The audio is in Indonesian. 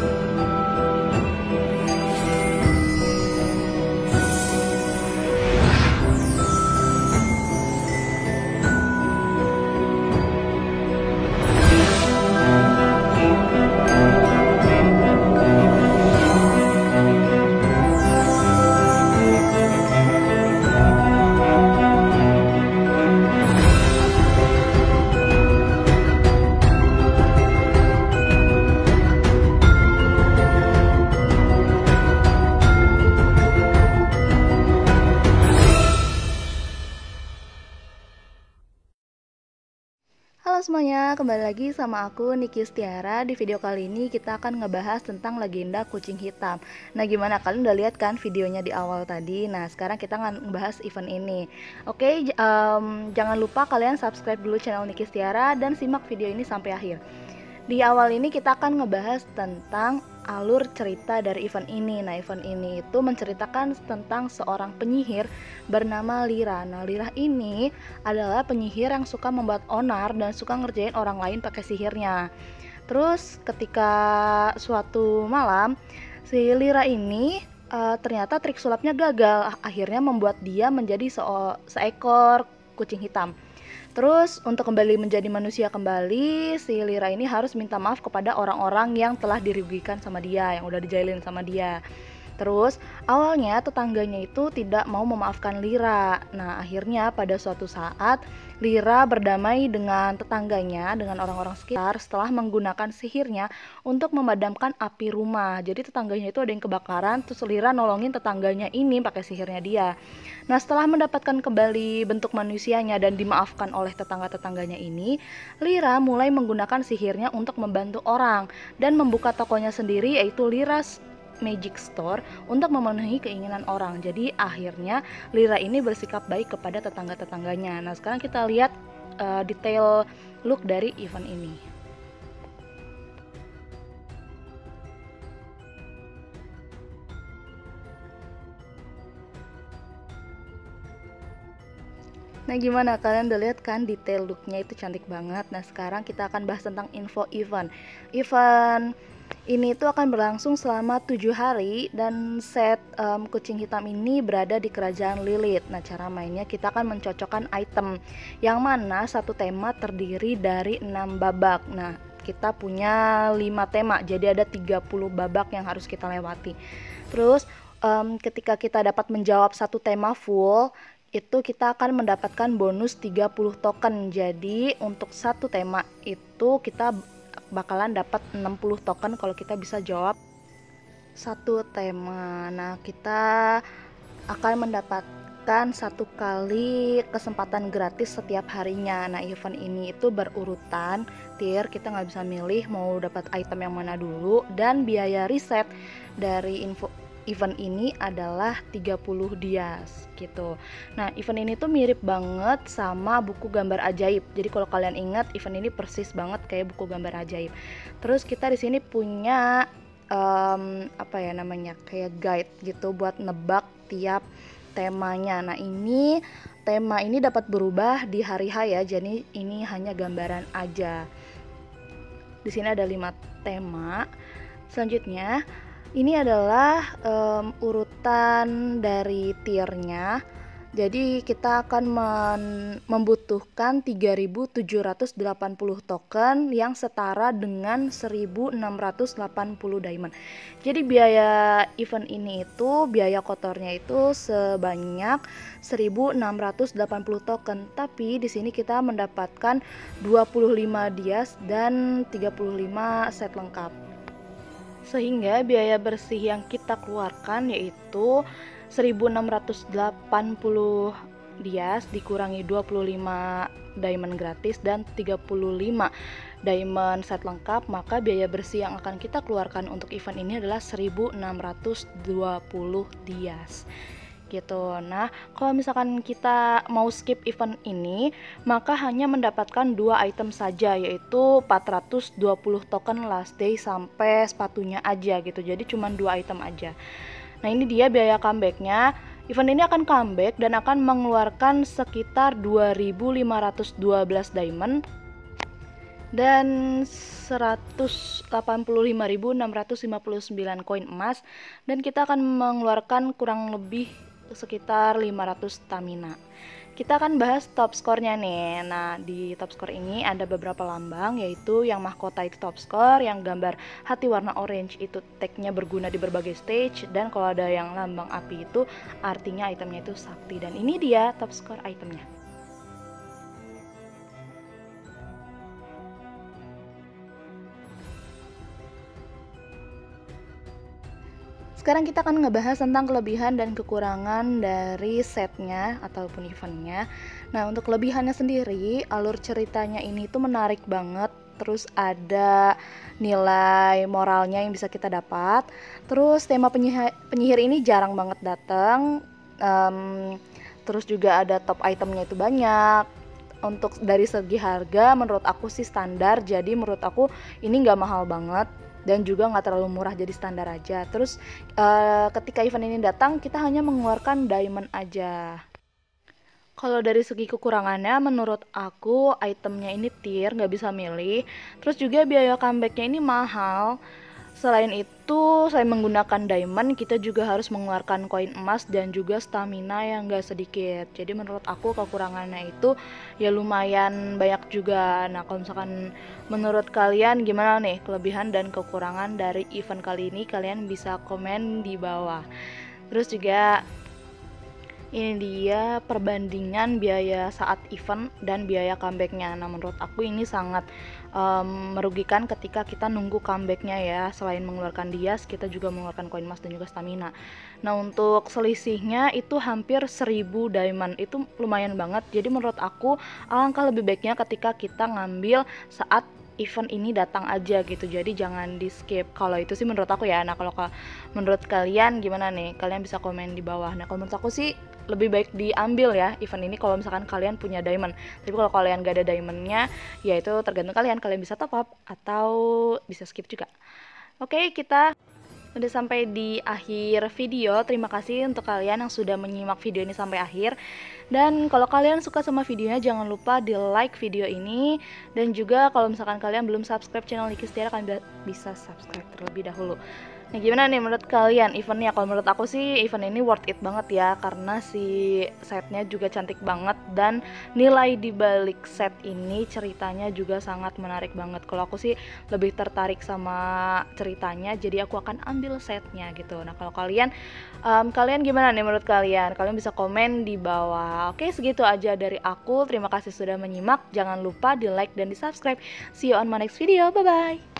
Amen. Semuanya, kembali lagi sama aku Niki Stiara. Di video kali ini kita akan ngebahas tentang legenda kucing hitam. Nah, gimana kalian udah lihat kan videonya di awal tadi? Nah, sekarang kita akan ngebahas event ini. Oke, um, jangan lupa kalian subscribe dulu channel Niki Stiara dan simak video ini sampai akhir. Di awal ini kita akan ngebahas tentang alur cerita dari event ini. Nah, event ini itu menceritakan tentang seorang penyihir bernama Lira. Nah, Lira ini adalah penyihir yang suka membuat onar dan suka ngerjain orang lain pakai sihirnya. Terus ketika suatu malam si Lira ini uh, ternyata trik sulapnya gagal, akhirnya membuat dia menjadi seekor kucing hitam. Terus untuk kembali menjadi manusia kembali, si Lira ini harus minta maaf kepada orang-orang yang telah dirugikan sama dia, yang udah dijailin sama dia. Terus awalnya tetangganya itu tidak mau memaafkan Lira. Nah akhirnya pada suatu saat Lira berdamai dengan tetangganya, dengan orang-orang sekitar setelah menggunakan sihirnya untuk memadamkan api rumah. Jadi tetangganya itu ada yang kebakaran, terus Lira nolongin tetangganya ini pakai sihirnya dia. Nah setelah mendapatkan kembali bentuk manusianya dan dimaafkan oleh tetangga-tetangganya ini, Lira mulai menggunakan sihirnya untuk membantu orang dan membuka tokonya sendiri yaitu Lira Magic Store untuk memenuhi keinginan orang. Jadi akhirnya Lira ini bersikap baik kepada tetangga-tetangganya. Nah, sekarang kita lihat uh, detail look dari event ini. Nah gimana kalian udah lihat kan detail looknya itu cantik banget Nah sekarang kita akan bahas tentang info event Event ini tuh akan berlangsung selama tujuh hari dan set um, kucing hitam ini berada di kerajaan Lilith. Nah, cara mainnya kita akan mencocokkan item yang mana satu tema terdiri dari enam babak. Nah, kita punya lima tema, jadi ada 30 babak yang harus kita lewati. Terus um, ketika kita dapat menjawab satu tema full, itu kita akan mendapatkan bonus 30 token. Jadi untuk satu tema itu kita bakalan dapat 60 token kalau kita bisa jawab satu tema. Nah, kita akan mendapatkan satu kali kesempatan gratis setiap harinya. Nah, event ini itu berurutan tier, kita nggak bisa milih mau dapat item yang mana dulu dan biaya riset dari info event ini adalah 30 dias gitu. Nah, event ini tuh mirip banget sama buku gambar ajaib. Jadi kalau kalian ingat, event ini persis banget kayak buku gambar ajaib. Terus kita di sini punya um, apa ya namanya? kayak guide gitu buat nebak tiap temanya. Nah, ini tema ini dapat berubah di hari H ya. Jadi ini hanya gambaran aja. Di sini ada lima tema. Selanjutnya ini adalah um, urutan dari tiernya. Jadi kita akan membutuhkan 3780 token yang setara dengan 1680 diamond. Jadi biaya event ini itu biaya kotornya itu sebanyak 1680 token. Tapi di sini kita mendapatkan 25 dias dan 35 set lengkap sehingga biaya bersih yang kita keluarkan yaitu 1680 dias dikurangi 25 diamond gratis dan 35 diamond set lengkap maka biaya bersih yang akan kita keluarkan untuk event ini adalah 1620 dias gitu. Nah, kalau misalkan kita mau skip event ini, maka hanya mendapatkan dua item saja yaitu 420 token last day sampai sepatunya aja gitu. Jadi cuma dua item aja. Nah, ini dia biaya comebacknya. Event ini akan comeback dan akan mengeluarkan sekitar 2512 diamond dan 185.659 koin emas dan kita akan mengeluarkan kurang lebih sekitar 500 stamina kita akan bahas top skornya nih. Nah, di top score ini ada beberapa lambang yaitu yang mahkota itu top score, yang gambar hati warna orange itu tagnya berguna di berbagai stage dan kalau ada yang lambang api itu artinya itemnya itu sakti dan ini dia top score itemnya. Sekarang kita akan ngebahas tentang kelebihan dan kekurangan dari setnya ataupun eventnya. Nah untuk kelebihannya sendiri, alur ceritanya ini tuh menarik banget. Terus ada nilai moralnya yang bisa kita dapat. Terus tema penyihir, ini jarang banget datang. Um, terus juga ada top itemnya itu banyak untuk dari segi harga menurut aku sih standar jadi menurut aku ini nggak mahal banget dan juga nggak terlalu murah jadi standar aja. Terus uh, ketika event ini datang kita hanya mengeluarkan diamond aja. Kalau dari segi kekurangannya menurut aku itemnya ini tier nggak bisa milih. Terus juga biaya comebacknya ini mahal. Selain itu, saya menggunakan diamond, kita juga harus mengeluarkan koin emas dan juga stamina yang gak sedikit. Jadi menurut aku kekurangannya itu ya lumayan banyak juga. Nah kalau misalkan menurut kalian gimana nih kelebihan dan kekurangan dari event kali ini, kalian bisa komen di bawah. Terus juga ini dia perbandingan biaya saat event dan biaya comebacknya. Nah menurut aku ini sangat um, merugikan ketika kita nunggu comebacknya ya. Selain mengeluarkan dias kita juga mengeluarkan koin emas dan juga stamina. Nah untuk selisihnya itu hampir 1000 diamond. Itu lumayan banget. Jadi menurut aku alangkah lebih baiknya ketika kita ngambil saat event ini datang aja gitu. Jadi jangan di skip. Kalau itu sih menurut aku ya. Nah kalau menurut kalian gimana nih? Kalian bisa komen di bawah. Nah kalau menurut aku sih lebih baik diambil ya event ini kalau misalkan kalian punya diamond. Tapi kalau kalian gak ada diamondnya ya itu tergantung kalian. Kalian bisa top up atau bisa skip juga. Oke kita udah sampai di akhir video terima kasih untuk kalian yang sudah menyimak video ini sampai akhir. Dan kalau kalian suka sama videonya jangan lupa di like video ini. Dan juga kalau misalkan kalian belum subscribe channel Niki Setiara kalian bisa subscribe terlebih dahulu Nah gimana nih menurut kalian? Eventnya? Kalau menurut aku sih event ini worth it banget ya Karena si setnya juga cantik banget Dan nilai di balik set ini ceritanya juga sangat menarik banget. Kalau aku sih lebih tertarik sama ceritanya Jadi aku akan ambil setnya gitu. Nah kalau kalian um, Kalian gimana nih menurut kalian? Kalian bisa komen di bawah. Oke segitu aja dari aku. Terima kasih sudah menyimak. Jangan lupa di like dan di subscribe. See you on my next video. Bye bye